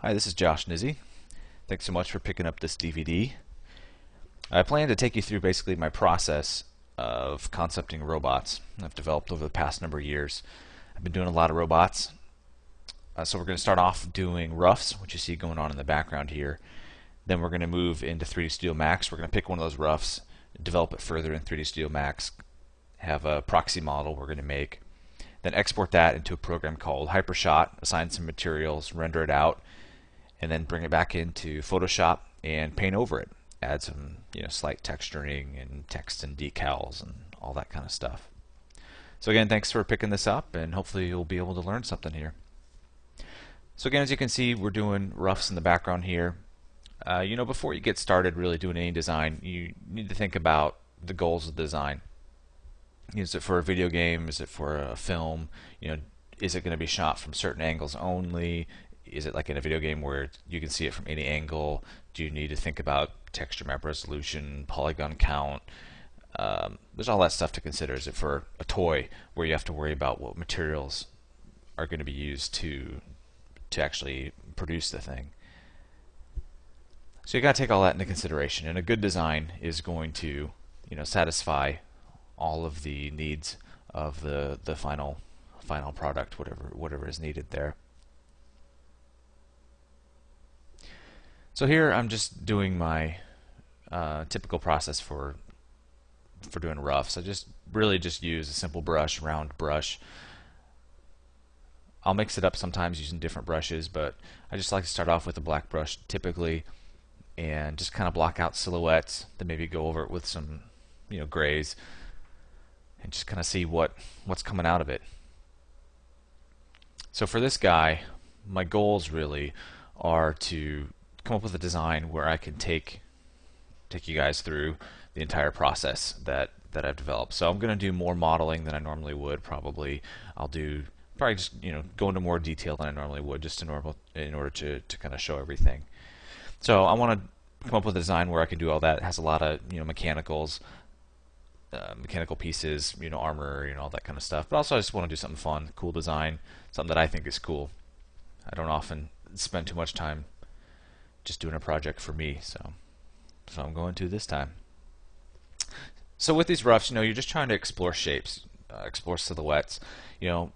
Hi, this is Josh Nizzi. Thanks so much for picking up this DVD. I plan to take you through basically my process of concepting robots I've developed over the past number of years. I've been doing a lot of robots. Uh, so we're going to start off doing roughs, which you see going on in the background here. Then we're going to move into 3D Studio Max. We're going to pick one of those roughs, develop it further in 3D Studio Max, have a proxy model we're going to make, then export that into a program called Hypershot, assign some materials, render it out, and then bring it back into Photoshop and paint over it. Add some you know slight texturing and text and decals and all that kind of stuff. So again, thanks for picking this up, and hopefully you'll be able to learn something here. So again, as you can see, we're doing roughs in the background here. Uh, you know, before you get started really doing any design, you need to think about the goals of the design. Is it for a video game? Is it for a film? You know, is it going to be shot from certain angles only? Is it like in a video game where you can see it from any angle? Do you need to think about texture map resolution, polygon count? Um, there's all that stuff to consider. Is it for a toy where you have to worry about what materials are going to be used to to actually produce the thing? So you got to take all that into consideration. And a good design is going to, you know, satisfy all of the needs of the the final final product, whatever whatever is needed there. So here I'm just doing my uh, typical process for for doing roughs. I just really just use a simple brush, round brush. I'll mix it up sometimes using different brushes, but I just like to start off with a black brush typically and just kind of block out silhouettes, then maybe go over it with some you know grays and just kind of see what what's coming out of it. So for this guy, my goals really are to come up with a design where I can take take you guys through the entire process that that I've developed. So I'm going to do more modeling than I normally would. Probably I'll do probably just you know go into more detail than I normally would just in order in order to to kind of show everything. So I want to come up with a design where I can do all that. It has a lot of you know mechanicals, uh, mechanical pieces, you know armor, you know all that kind of stuff. But also I just want to do something fun, cool design, something that I think is cool. I don't often spend too much time just doing a project for me, so so I'm going to this time. So with these roughs, you know, you're just trying to explore shapes, uh, explore silhouettes. You know,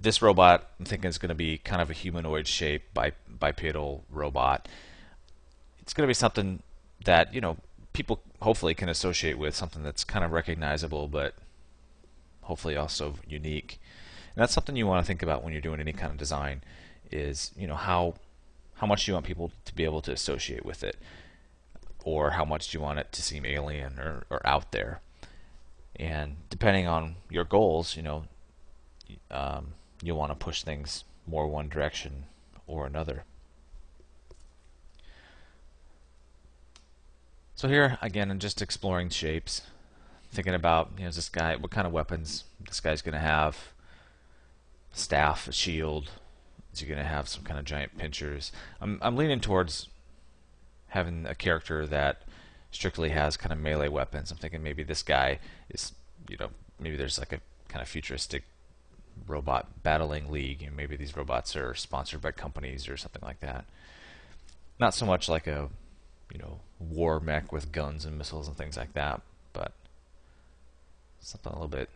this robot, I'm thinking is going to be kind of a humanoid shape, bipedal robot. It's going to be something that you know people hopefully can associate with something that's kind of recognizable, but hopefully also unique. And that's something you want to think about when you're doing any kind of design. Is you know how how much do you want people to be able to associate with it, or how much do you want it to seem alien or, or out there? And depending on your goals, you know, um, you'll want to push things more one direction or another. So here again, I'm just exploring shapes, thinking about you know, this guy, what kind of weapons this guy's going to have? Staff, a shield, is he going to have some kind of giant pincers? I'm, I'm leaning towards having a character that strictly has kind of melee weapons. I'm thinking maybe this guy is, you know, maybe there's like a kind of futuristic robot battling league, and maybe these robots are sponsored by companies or something like that. Not so much like a, you know, war mech with guns and missiles and things like that, but something a little bit,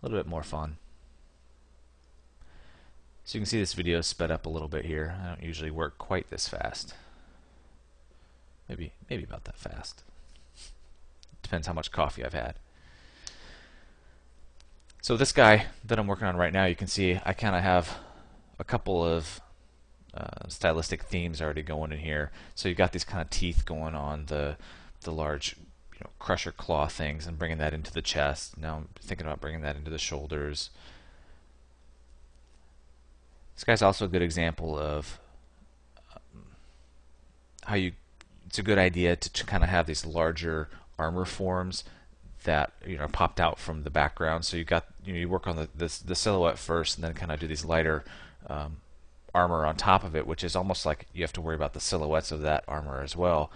a little bit more fun. So you can see this video sped up a little bit here. I don't usually work quite this fast. Maybe maybe about that fast. Depends how much coffee I've had. So this guy that I'm working on right now, you can see I kind of have a couple of uh, stylistic themes already going in here. So you've got these kind of teeth going on the the large you know, crusher claw things and bringing that into the chest. Now I'm thinking about bringing that into the shoulders. This guy's also a good example of um, how you. It's a good idea to, to kind of have these larger armor forms that you know popped out from the background. So you got you know you work on the the, the silhouette first, and then kind of do these lighter um, armor on top of it, which is almost like you have to worry about the silhouettes of that armor as well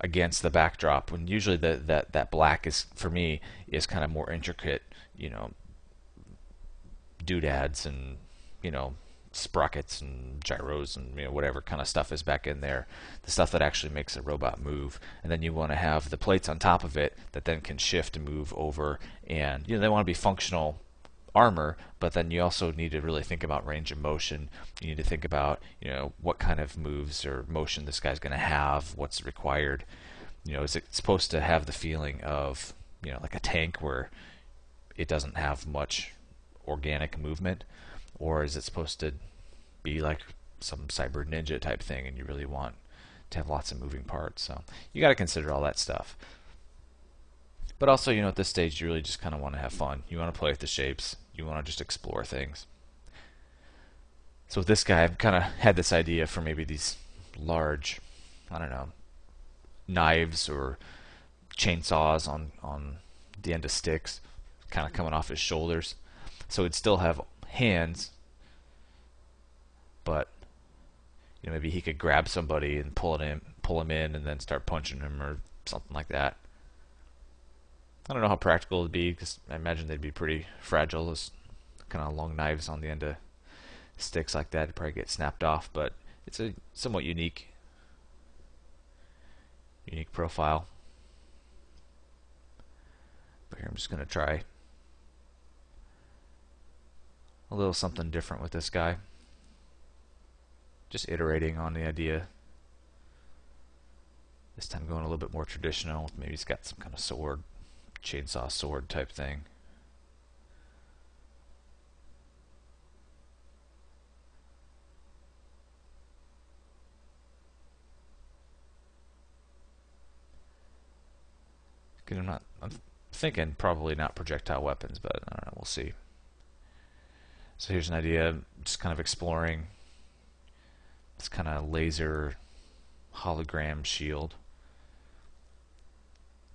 against the backdrop. When usually the that that black is for me is kind of more intricate, you know, doodads and you know sprockets and gyros and you know whatever kind of stuff is back in there, the stuff that actually makes a robot move. And then you want to have the plates on top of it that then can shift and move over. And you know they want to be functional armor, but then you also need to really think about range of motion. You need to think about you know what kind of moves or motion this guy's going to have, what's required. You know, is it supposed to have the feeling of you know like a tank where it doesn't have much organic movement? Or is it supposed to be like some cyber ninja type thing and you really want to have lots of moving parts? So you got to consider all that stuff. But also you know at this stage you really just kind of want to have fun. You want to play with the shapes. You want to just explore things. So with this guy I've kind of had this idea for maybe these large I don't know knives or chainsaws on on the end of sticks kind of coming off his shoulders. So it'd still have hands, but you know maybe he could grab somebody and pull it in, pull him in, and then start punching him or something like that. I don't know how practical it'd be because I imagine they'd be pretty fragile. Those kind of long knives on the end of sticks like that would probably get snapped off, but it's a somewhat unique, unique profile. But here I'm just going to try a little something different with this guy. Just iterating on the idea. This time going a little bit more traditional. Maybe he's got some kind of sword, chainsaw sword type thing. I'm not. I'm thinking probably not projectile weapons, but I don't know. We'll see. So here's an idea, just kind of exploring this kind of laser hologram shield.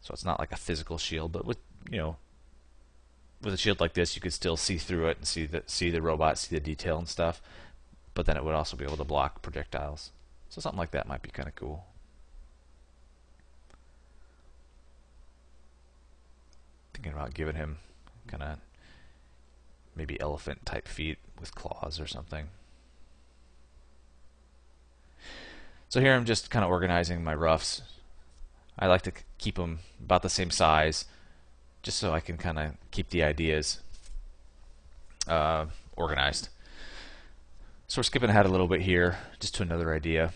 So it's not like a physical shield, but with you know, with a shield like this, you could still see through it and see the see the robot, see the detail and stuff. But then it would also be able to block projectiles. So something like that might be kind of cool. Thinking about giving him kind of maybe elephant type feet with claws or something. So here I'm just kind of organizing my roughs. I like to keep them about the same size just so I can kind of keep the ideas uh, organized. So we're skipping ahead a little bit here just to another idea.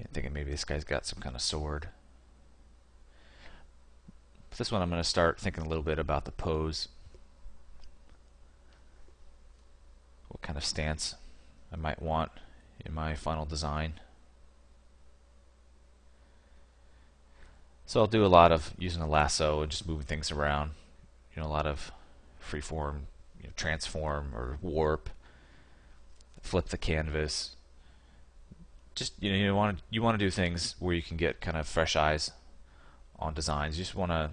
I'm thinking maybe this guy's got some kind of sword this one I'm going to start thinking a little bit about the pose. What kind of stance I might want in my final design. So I'll do a lot of using a lasso and just moving things around. You know, a lot of freeform, you know, transform or warp, flip the canvas. Just you know, you want you want to do things where you can get kind of fresh eyes on designs. You just want to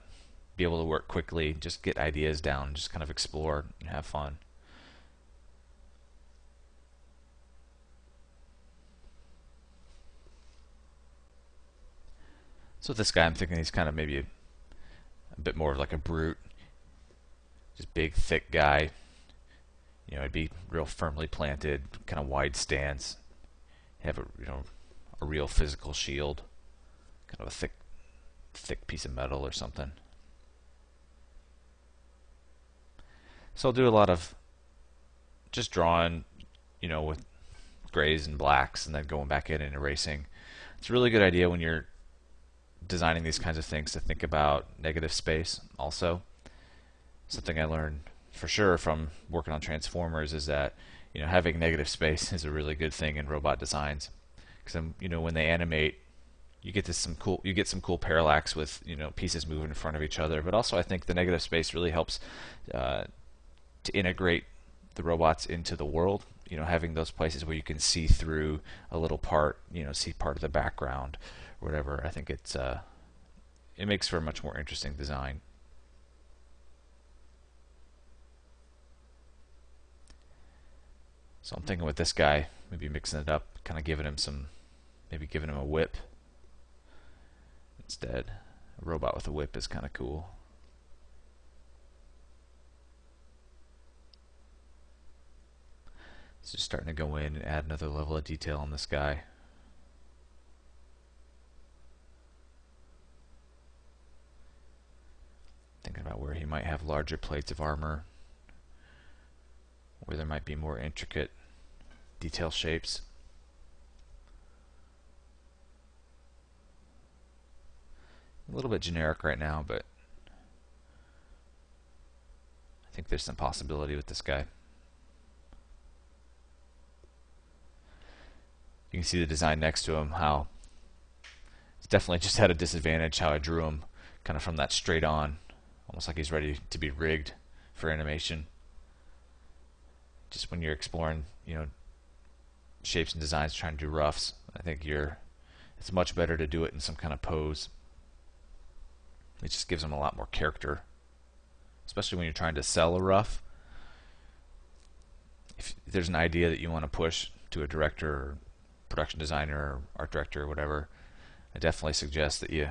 be able to work quickly, just get ideas down, just kind of explore and have fun. So this guy, I'm thinking he's kind of maybe a, bit more of like a brute, just big, thick guy. You know, he'd be real firmly planted, kind of wide stance, have a you know a real physical shield, kind of a thick, thick piece of metal or something. So I'll do a lot of just drawing, you know, with grays and blacks and then going back in and erasing. It's a really good idea when you're designing these kinds of things to think about negative space also. Something I learned for sure from working on Transformers is that you know having negative space is a really good thing in robot designs because you know when they animate you get this some cool you get some cool parallax with you know pieces moving in front of each other but also I think the negative space really helps uh, to integrate the robots into the world. You know, having those places where you can see through a little part, you know, see part of the background, or whatever. I think it's uh, it makes for a much more interesting design. So I'm thinking with this guy, maybe mixing it up, kind of giving him some, maybe giving him a whip instead. A robot with a whip is kind of cool. It's just starting to go in and add another level of detail on this guy. Thinking about where he might have larger plates of armor, where there might be more intricate detail shapes. A little bit generic right now, but I think there's some possibility with this guy. You can see the design next to him, how it's definitely just had a disadvantage how I drew him kind of from that straight on, almost like he's ready to be rigged for animation. Just when you're exploring, you know, shapes and designs, trying to do roughs, I think you're it's much better to do it in some kind of pose. It just gives them a lot more character, especially when you're trying to sell a rough. If there's an idea that you want to push to a director or production designer or art director or whatever, I definitely suggest that you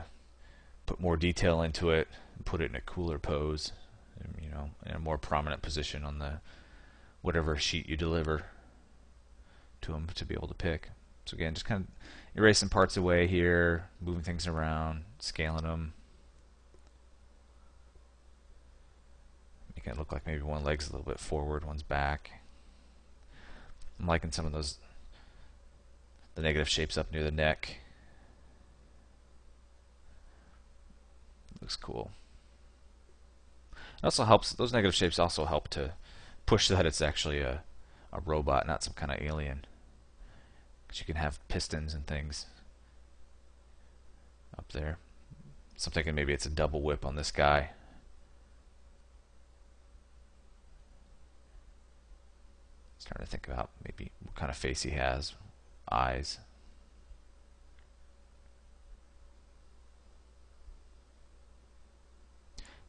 put more detail into it and put it in a cooler pose, um, you know, in a more prominent position on the whatever sheet you deliver to them to be able to pick. So again, just kind of erasing parts away here, moving things around, scaling them. Making it look like maybe one leg's a little bit forward, one's back. I'm liking some of those the negative shapes up near the neck. Looks cool. It also helps, those negative shapes also help to push that it's actually a, a robot, not some kind of alien. Because you can have pistons and things up there. So I'm thinking maybe it's a double whip on this guy. Starting to think about maybe what kind of face he has eyes.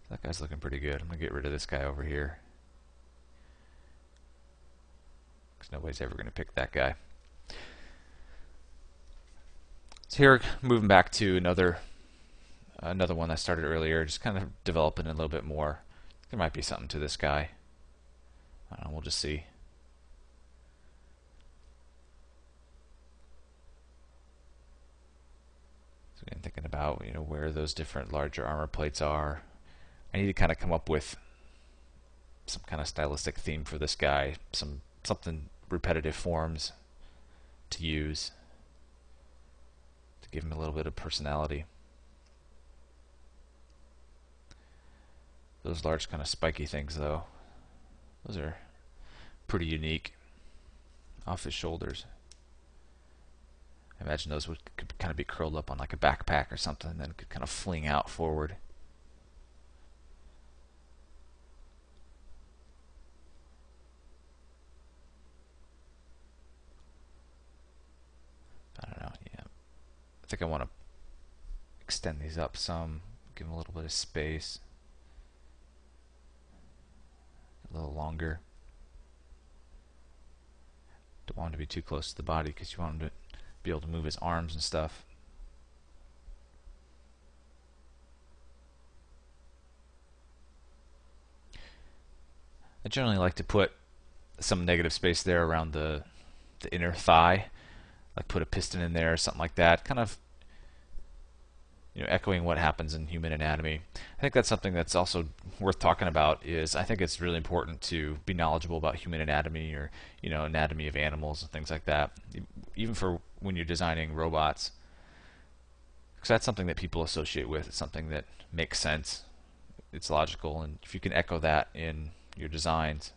That guy's looking pretty good. I'm going to get rid of this guy over here. Because nobody's ever going to pick that guy. So here, moving back to another another one I started earlier, just kind of developing a little bit more. There might be something to this guy. Know, we'll just see. And thinking about you know where those different larger armor plates are. I need to kind of come up with some kind of stylistic theme for this guy, some something repetitive forms to use to give him a little bit of personality. Those large kind of spiky things though, those are pretty unique off his shoulders. Imagine those would could kind of be curled up on like a backpack or something, and then could kind of fling out forward. I don't know. Yeah, I think I want to extend these up some, give them a little bit of space, a little longer. Don't want them to be too close to the body because you want them to be able to move his arms and stuff. I generally like to put some negative space there around the the inner thigh, like put a piston in there or something like that, kind of you know, echoing what happens in human anatomy. I think that's something that's also worth talking about. Is I think it's really important to be knowledgeable about human anatomy or you know anatomy of animals and things like that, even for when you're designing robots. Because that's something that people associate with. It's something that makes sense. It's logical, and if you can echo that in your designs,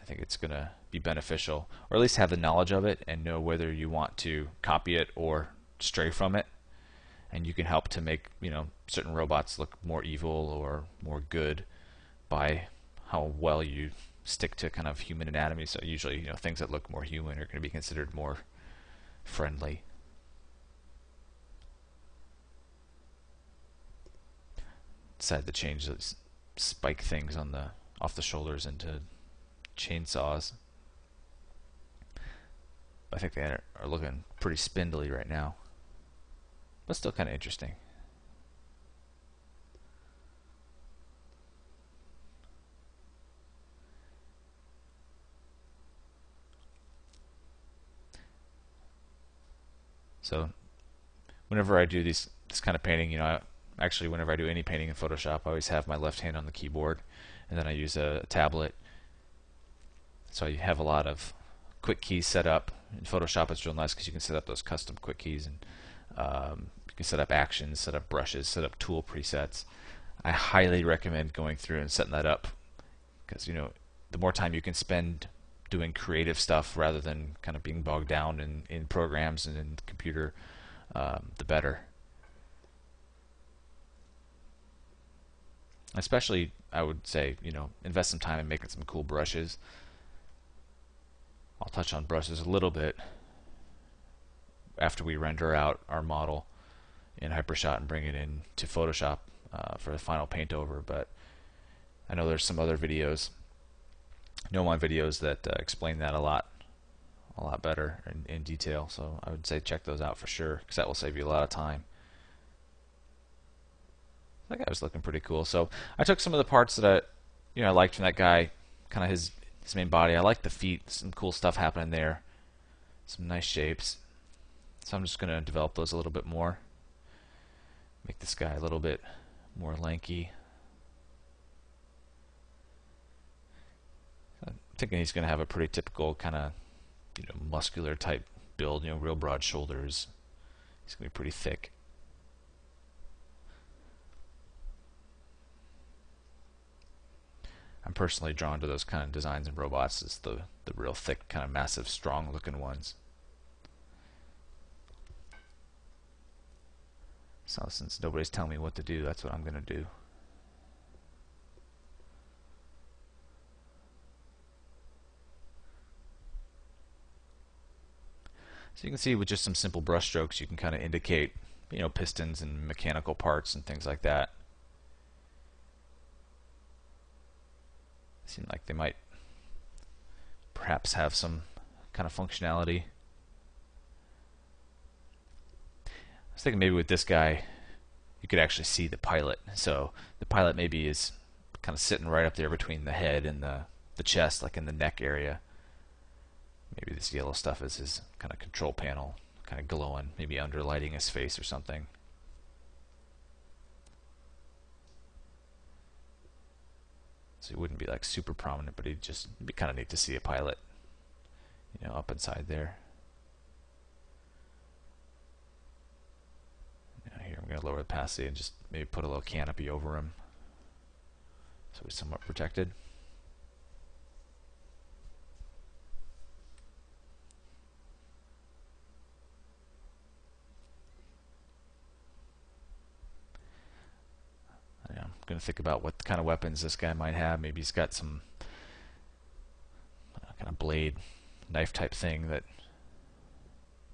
I think it's going to be beneficial, or at least have the knowledge of it and know whether you want to copy it or stray from it and you can help to make you know certain robots look more evil or more good by how well you stick to kind of human anatomy. So usually, you know, things that look more human are going to be considered more friendly. Decided to change those spike things on the off the shoulders into chainsaws. I think they are looking pretty spindly right now but still kind of interesting. So whenever I do these this kind of painting, you know, I, actually whenever I do any painting in Photoshop, I always have my left hand on the keyboard and then I use a, a tablet. So you have a lot of quick keys set up. In Photoshop it's real nice because you can set up those custom quick keys and um, you can set up actions, set up brushes, set up tool presets. I highly recommend going through and setting that up because you know the more time you can spend doing creative stuff rather than kind of being bogged down in, in programs and in the computer, um, the better. Especially, I would say, you know, invest some time in making some cool brushes. I'll touch on brushes a little bit after we render out our model in Hypershot and bring it in to Photoshop uh, for the final paint over. But I know there's some other videos, no one videos that uh, explain that a lot, a lot better in, in detail. So I would say check those out for sure, because that will save you a lot of time. That guy was looking pretty cool. So I took some of the parts that I, you know, I liked from that guy, kind of his his main body. I like the feet, some cool stuff happening there, some nice shapes. So I'm just going to develop those a little bit more. Make this guy a little bit more lanky. I'm thinking he's going to have a pretty typical kind of, you know, muscular type build. You know, real broad shoulders. He's going to be pretty thick. I'm personally drawn to those kind of designs in robots as the the real thick, kind of massive, strong looking ones. So since nobody's telling me what to do, that's what I'm going to do. So you can see with just some simple brush strokes you can kind of indicate you know pistons and mechanical parts and things like that. Seem like they might perhaps have some kind of functionality. I was thinking maybe with this guy, you could actually see the pilot. So the pilot maybe is kind of sitting right up there between the head and the, the chest, like in the neck area. Maybe this yellow stuff is his kind of control panel, kind of glowing, maybe underlighting his face or something. So he wouldn't be like super prominent, but he'd just be kind of neat to see a pilot, you know, up inside there. Now here I'm going to lower the opacity and just maybe put a little canopy over him so he's somewhat protected. Yeah, I'm going to think about what kind of weapons this guy might have. Maybe he's got some uh, kind of blade, knife type thing that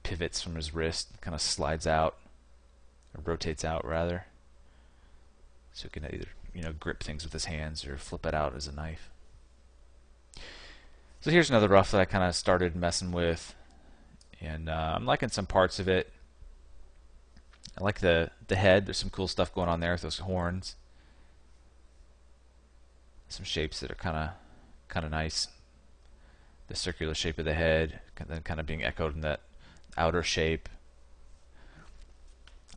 pivots from his wrist, kind of slides out, rotates out rather. So he can either you know grip things with his hands or flip it out as a knife. So here's another rough that I kind of started messing with, and uh, I'm liking some parts of it. I like the the head. There's some cool stuff going on there with those horns some shapes that are kind of kind of nice. The circular shape of the head, then kind of being echoed in that outer shape.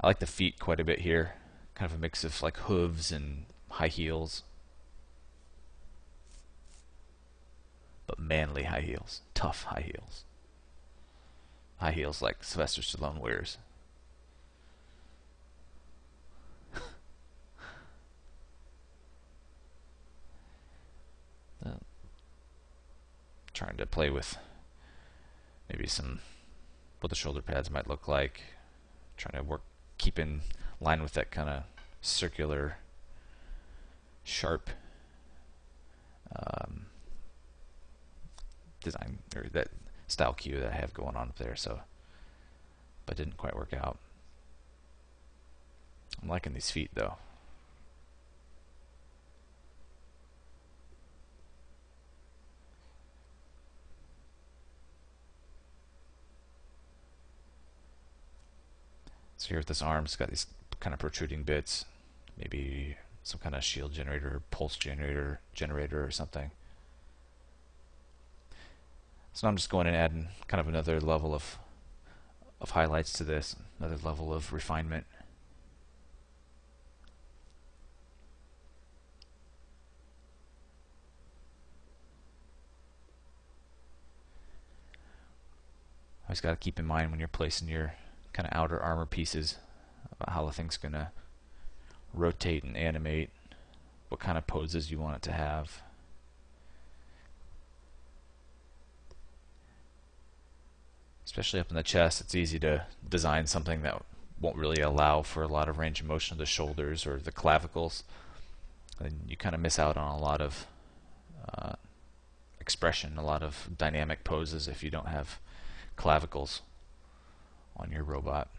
I like the feet quite a bit here, kind of a mix of like hooves and high heels. But manly high heels, tough high heels. High heels like Sylvester Stallone wears. Uh, trying to play with maybe some what the shoulder pads might look like. Trying to work, keep in line with that kind of circular, sharp um, design or that style cue that I have going on up there. So, but didn't quite work out. I'm liking these feet though. So here with this arm, it's got these kind of protruding bits, maybe some kind of shield generator, pulse generator, generator or something. So now I'm just going and adding kind of another level of of highlights to this, another level of refinement. Always got to keep in mind when you're placing your kind of outer armor pieces about how the thing's going to rotate and animate, what kind of poses you want it to have. Especially up in the chest, it's easy to design something that won't really allow for a lot of range of motion of the shoulders or the clavicles. And you kind of miss out on a lot of uh, expression, a lot of dynamic poses if you don't have clavicles on your robot.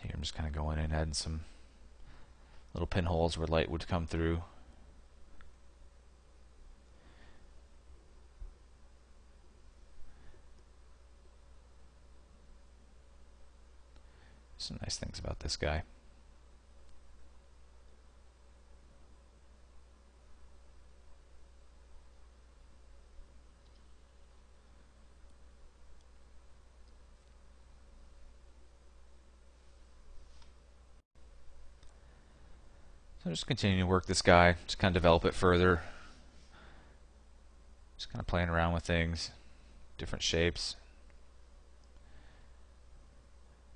Here I'm just kind of going in and adding some little pinholes where light would come through. Some nice things about this guy. Just continue to work this guy, just kind of develop it further. Just kind of playing around with things, different shapes.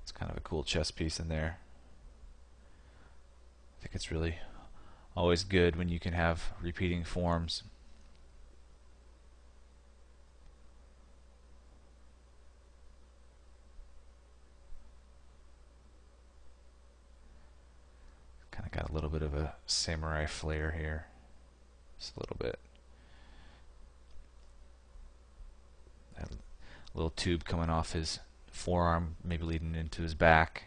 It's kind of a cool chess piece in there. I think it's really always good when you can have repeating forms. Got a little bit of a samurai flair here. Just a little bit. That little tube coming off his forearm, maybe leading into his back.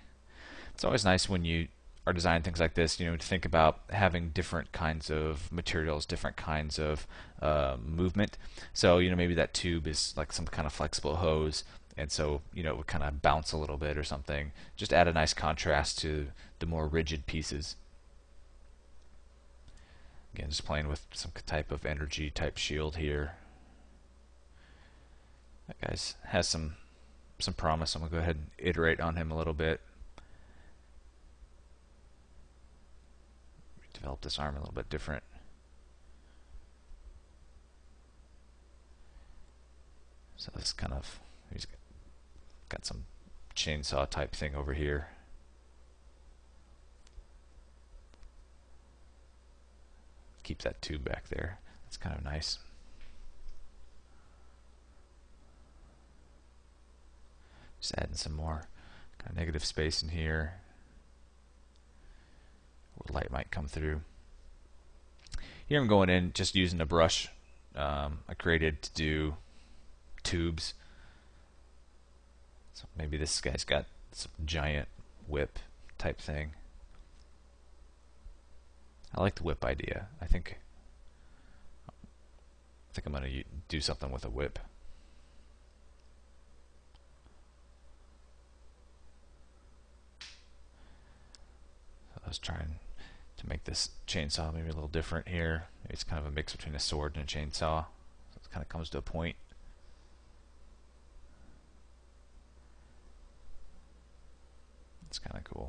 It's always nice when you are designing things like this, you know, to think about having different kinds of materials, different kinds of uh, movement. So, you know, maybe that tube is like some kind of flexible hose, and so, you know, it would kind of bounce a little bit or something. Just add a nice contrast to the more rigid pieces. Again, just playing with some type of energy type shield here. That guy's has some some promise. I'm gonna go ahead and iterate on him a little bit. Develop this arm a little bit different. So this kind of he's got some chainsaw type thing over here. Keep that tube back there. That's kind of nice. Just adding some more kind of negative space in here where light might come through. Here I'm going in just using a brush um, I created to do tubes. So maybe this guy's got some giant whip type thing. I like the whip idea. I think I think I'm going to do something with a whip. I was trying to make this chainsaw maybe a little different here. It's kind of a mix between a sword and a chainsaw. So it kind of comes to a point. It's kind of cool.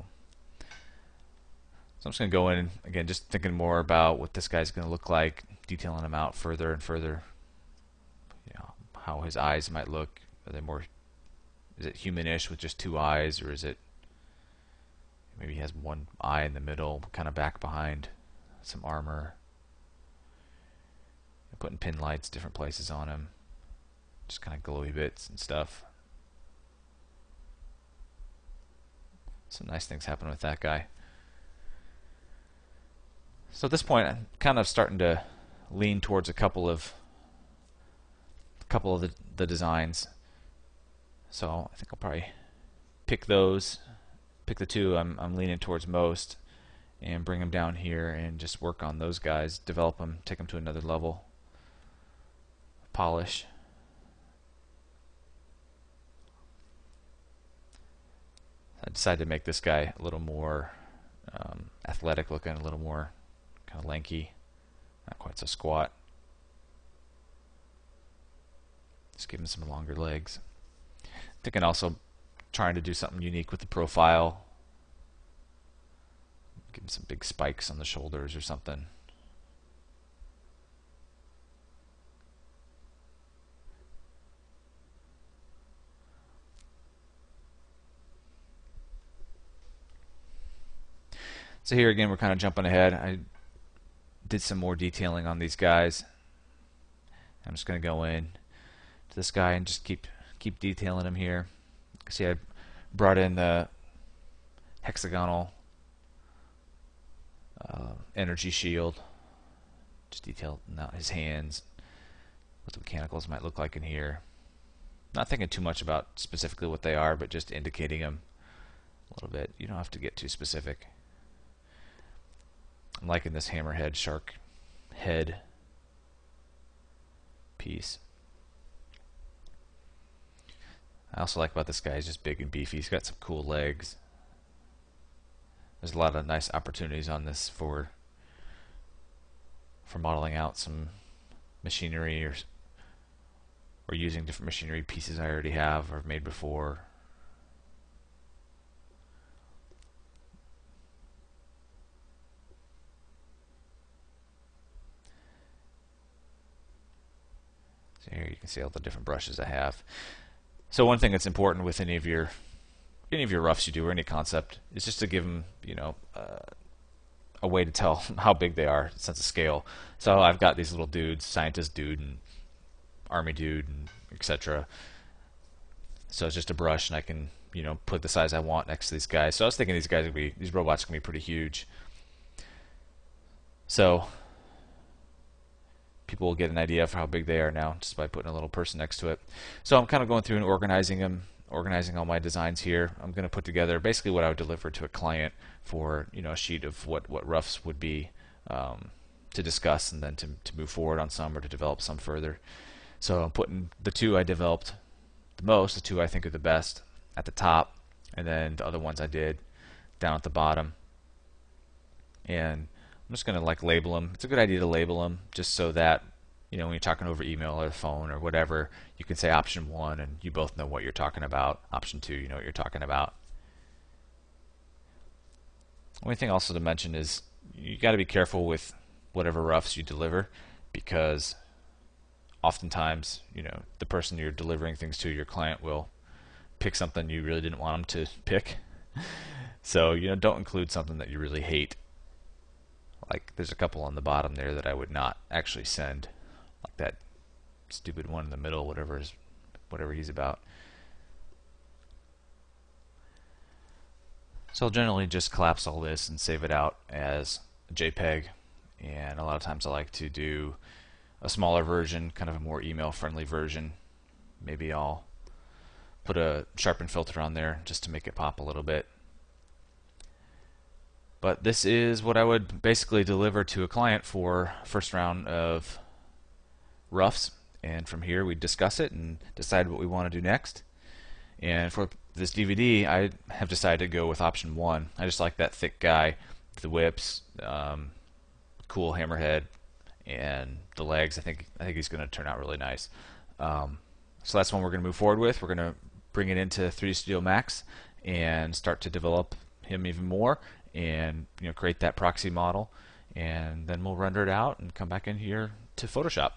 So I'm just going to go in, again, just thinking more about what this guy's going to look like, detailing him out further and further. You know, how his eyes might look. Are they more, is it humanish with just two eyes, or is it maybe he has one eye in the middle, kind of back behind some armor. Putting pin lights different places on him. Just kind of glowy bits and stuff. Some nice things happen with that guy. So at this point, I'm kind of starting to lean towards a couple of a couple of the, the designs. So I think I'll probably pick those, pick the two I'm, I'm leaning towards most, and bring them down here and just work on those guys, develop them, take them to another level, polish. I decided to make this guy a little more um, athletic looking, a little more kind of lanky, not quite so squat. Just give him some longer legs. Thinking also trying to do something unique with the profile. Give him some big spikes on the shoulders or something. So here again, we're kind of jumping ahead. I did some more detailing on these guys. I'm just going to go in to this guy and just keep keep detailing him here. See, I brought in the hexagonal uh, energy shield. Just detailed out his hands, what the mechanicals might look like in here. Not thinking too much about specifically what they are, but just indicating them a little bit. You don't have to get too specific. I'm liking this hammerhead shark head piece. I also like about this guy, he's just big and beefy. He's got some cool legs. There's a lot of nice opportunities on this for for modeling out some machinery or or using different machinery pieces I already have or made before. So here you can see all the different brushes I have. So one thing that's important with any of your any of your roughs you do or any concept is just to give them, you know, uh, a way to tell how big they are, sense of scale. So I've got these little dudes, scientist dude and army dude and etc. So it's just a brush and I can, you know, put the size I want next to these guys. So I was thinking these guys would be these robots gonna be pretty huge. So people will get an idea of how big they are now just by putting a little person next to it. So I'm kind of going through and organizing them, organizing all my designs here. I'm going to put together basically what I would deliver to a client for you know a sheet of what what roughs would be um, to discuss and then to to move forward on some or to develop some further. So I'm putting the two I developed the most, the two I think are the best at the top, and then the other ones I did down at the bottom. And I'm just going to like label them. It's a good idea to label them just so that you know when you're talking over email or phone or whatever, you can say option one and you both know what you're talking about. Option two, you know what you're talking about. Only thing also to mention is you got to be careful with whatever roughs you deliver because oftentimes, you know, the person you're delivering things to, your client will pick something you really didn't want them to pick. so, you know, don't include something that you really hate like there's a couple on the bottom there that I would not actually send, like that stupid one in the middle, whatever is, whatever he's about. So I'll generally just collapse all this and save it out as a JPEG. And a lot of times I like to do a smaller version, kind of a more email friendly version. Maybe I'll put a sharpen filter on there just to make it pop a little bit. But this is what I would basically deliver to a client for first round of roughs. And from here we discuss it and decide what we want to do next. And for this DVD, I have decided to go with option one. I just like that thick guy, the whips, um, cool hammerhead, and the legs. I think I think he's going to turn out really nice. Um, so that's one we're going to move forward with. We're going to bring it into 3D Studio Max and start to develop him even more and you know create that proxy model and then we'll render it out and come back in here to Photoshop.